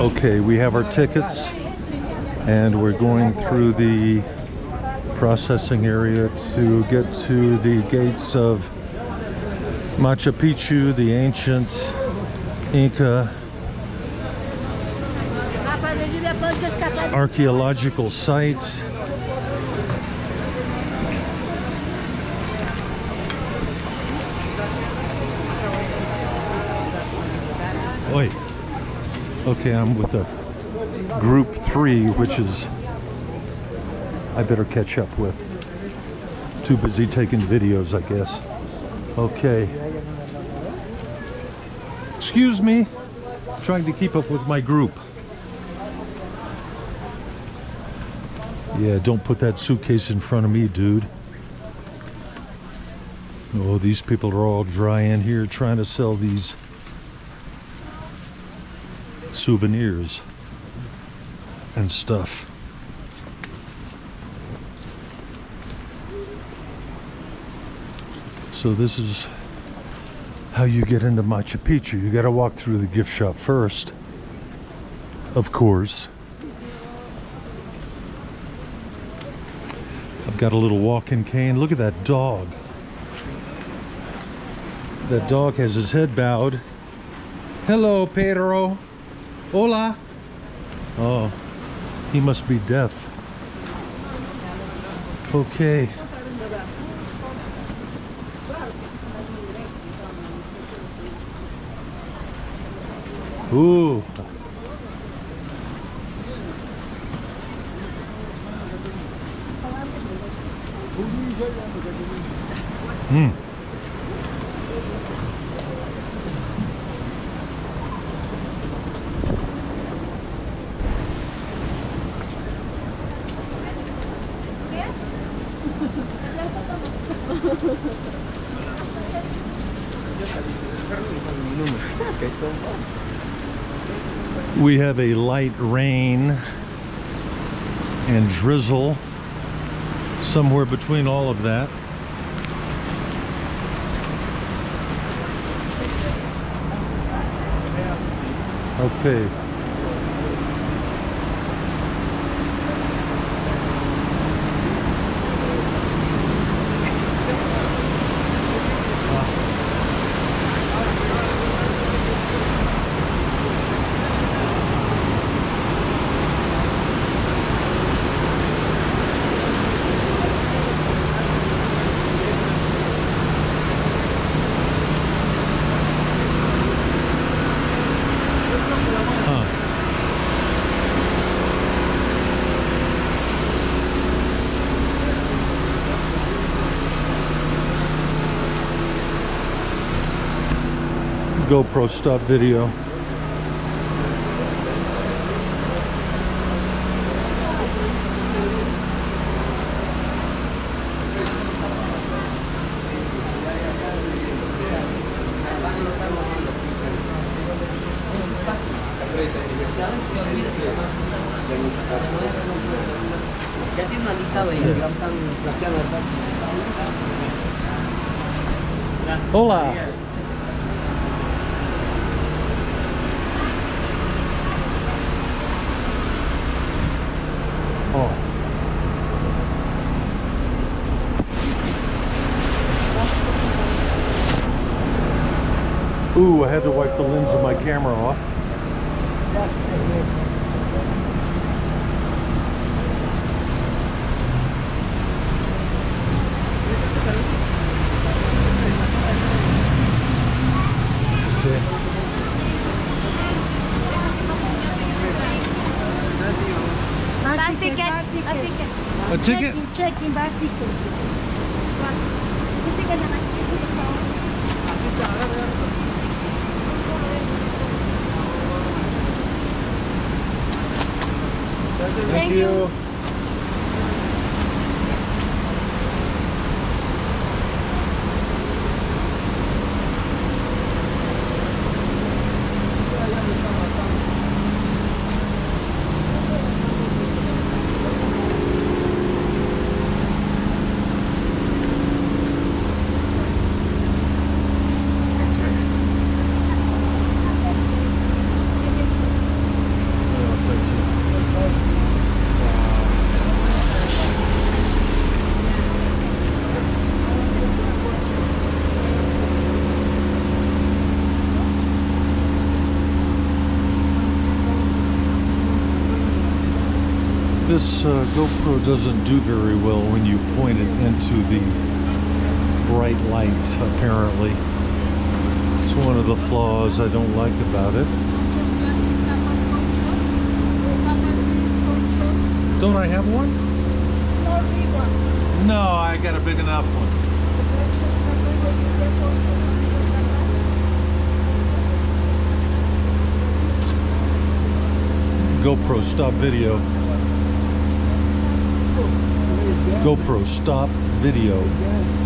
Okay, we have our tickets and we're going through the processing area to get to the gates of Machu Picchu, the ancient Inca archaeological site. Okay, I'm with the group three, which is I better catch up with. Too busy taking videos, I guess. Okay. Excuse me. Trying to keep up with my group. Yeah, don't put that suitcase in front of me, dude. Oh, these people are all dry in here trying to sell these souvenirs and stuff. So this is how you get into Machu Picchu. You got to walk through the gift shop first, of course. I've got a little walking cane. Look at that dog. That dog has his head bowed. Hello, Pedro. Hola. Oh, he must be deaf. Okay. Ooh. Hmm. We have a light rain and drizzle somewhere between all of that. Okay. GoPro stop video. Ya tiene una lista de ya están plateadas, ¿verdad? Hola. Ooh, I had to wipe the lens of my camera off. Okay. Bus ticket. Bus ticket. A ticket? Check-in, check-in, bus ticket. Ticket naman. Thank you. This uh, GoPro doesn't do very well when you point it into the bright light, apparently. It's one of the flaws I don't like about it. Don't I have one? No, I got a big enough one. GoPro stop video. GoPro stop video.